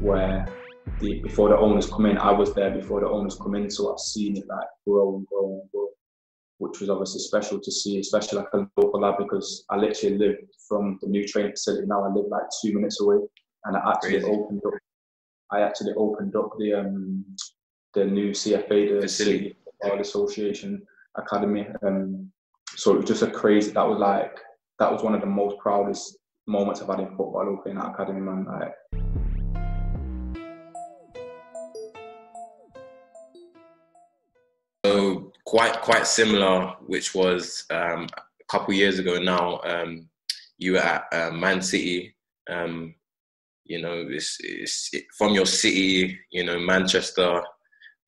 where the, before the owners come in, I was there before the owners come in, so I've seen it like grow and grow and grow, which was obviously special to see, especially like a local lad because I literally live from the new training facility now. I live like two minutes away, and I actually Crazy. opened up. I actually opened up the um the new CFA, the Facility. City Football Association Academy. Um, so it was just a crazy. That was like that was one of the most proudest moments I've had in football opening that academy, man. Like, So quite quite similar, which was um, a couple years ago now. Um, you were at uh, Man City. Um, you know, it's, it's from your city. You know, Manchester.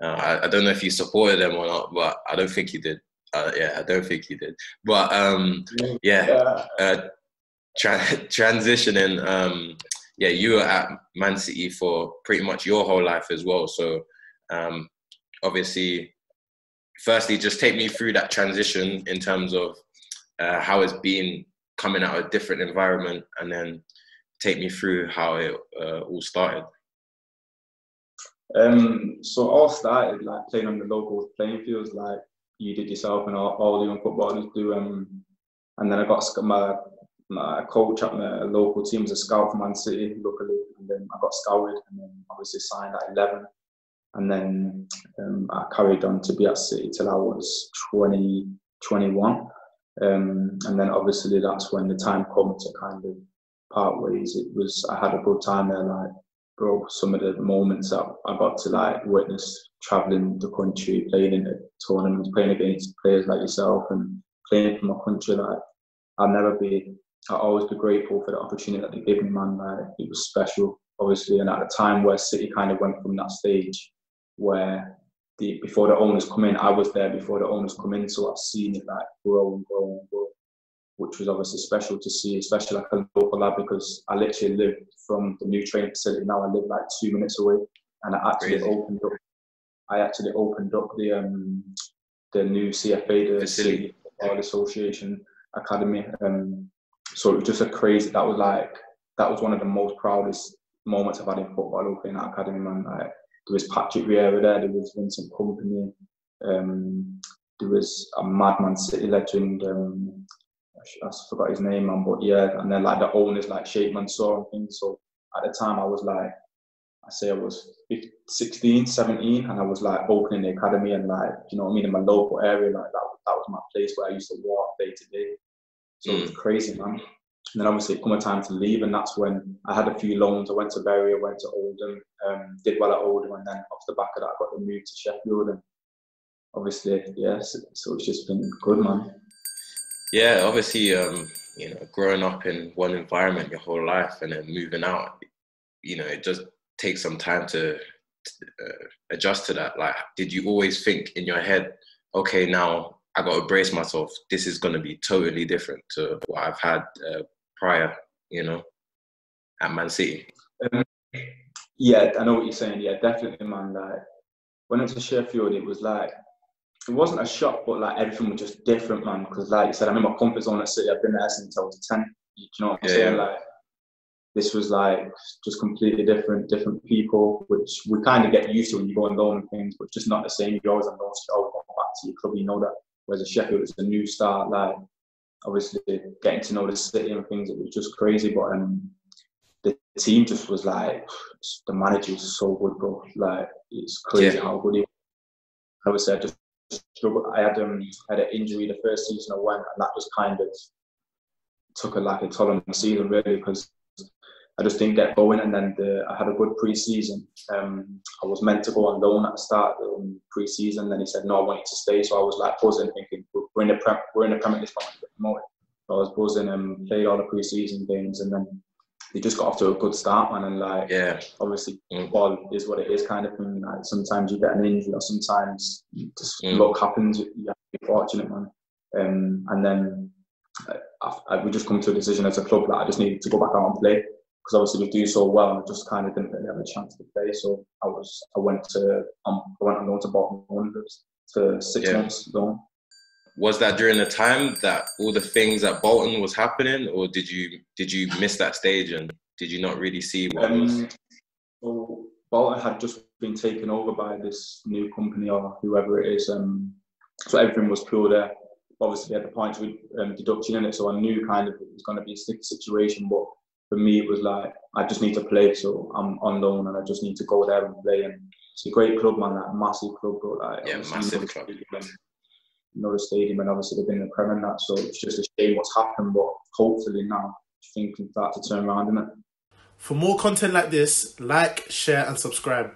Uh, I, I don't know if you supported them or not, but I don't think you did. Uh, yeah, I don't think you did. But um, yeah, uh, tra- transitioning. Um, yeah, you were at Man City for pretty much your whole life as well. So um, obviously, firstly, just take me through that transition in terms of uh, how it's been coming out of a different environment, and then take me through how it uh, all started. Um, so all started like playing on the local playing fields, like you did yourself and all, all the young footballers do. Um, and then I got my my coach at my local team was a scout for Man City locally, and then I got scouted and then obviously signed at 11. And then um, I carried on to be at City till I was 20, 21. Um, and then obviously that's when the time come to kind of part ways. It was I had a good time there, like bro, some of the moments that I got to like witness traveling the country, playing in tournaments, playing against players like yourself, and playing for my country. Like I'll never be, I'll always be grateful for the opportunity that they gave me, man. Like it was special, obviously, and at a time where City kind of went from that stage where the before the owners come in, I was there before the owners come in, so I've seen it like grow and grow and grow which was obviously special to see, especially like a local lad because I literally lived from the new training facility now. I live like two minutes away, and I actually Crazy. opened up. I actually opened up the um the new CFA, the Facility. City Football Association Academy. Um, so it was just a crazy. That was like that was one of the most proudest moments I've had in football opening that academy, man. Like there was Patrick Vieira there, there was Vincent Kompany, um, there was a Madman City legend. Um, I I forgot his name, man, but yeah, and then like the owners like Sheikh Mansour and things. So at the time, I was like, I say I was 15, 16, 17, and I was like opening the academy and like, you know what I mean, in my local area, like that, that was my place where I used to walk day to day. So it was crazy, man. And then obviously it come a time to leave, and that's when I had a few loans. I went to Bury, I went to Oldham, um, did well at Oldham, and then off the back of that, I got the move to Sheffield, and obviously, yes, so it's just been good, man. Yeah, obviously, um, you know, growing up in one environment your whole life and then moving out, you know, it just takes some time to uh, adjust to that. Like, did you always think in your head, okay, now I got to brace myself. This is going to be totally different to what I've had uh, prior, you know, at Man City. Um, yeah, I know what you're saying. Yeah, definitely, man. Like when I went to Sheffield, it was like it wasn't a shock, but like everything was just different, man. Because like you said, I'm in my comfort zone at City. I've been there since I was ten. You know what I'm Yeah, saying? yeah. Like this was like just completely different, different people, which we kind of get used to when you go on loan and things, but just not the same. You always have you always go back to your club. You know that. Whereas at Sheffield, it's a new start. Like obviously getting to know the city and things, it was just crazy. But um, the team just was like the manager was so good, bro. Like it's crazy Yeah. how good he. Obviously, I just struggled. I had um had an injury the first season I went, and that just kind of took a like a toll on the season really because I just didn't get going. And then the, I had a good pre-season. Um, I was meant to go on loan at the start of the pre-season. Then he said no, I want you to stay. So I was like buzzing, thinking we're in the prem, we're in the Premier League this moment. to get promoted. So I was buzzing and played all the pre-season games, and then they just got off to a good start, man. And like Yeah, obviously Mm. football is what it is kind of thing. Like sometimes you get an injury or sometimes just Mm. luck happens. You have to be fortunate, man. Um, and then uh, I, I, we just come to a decision as a club that I just needed to go back out and play because obviously we do so well and I just kind of didn't really have a chance to play. So I was I went to um, I went on loan to Bolton Wanderers for six Yeah. months loan. Was that during the time that all the things at Bolton was happening, or did you did you miss that stage and did you not really see what was? Um, So Bolton had just been taken over by this new company or whoever it is. Um, so everything was pure there. Obviously, at the points with um, deduction in it, so I knew kind of it was going to be a sticky situation. But for me, it was like I just need to play, so I'm on loan and I just need to go there and play. And it's a great club, man. That massive club, but like yeah, massive club. you know the stadium, and obviously they've been in the Premier that, so it's just a shame what's happened. But hopefully now things can start to turn around, in it. For more content like this, like, share, and subscribe.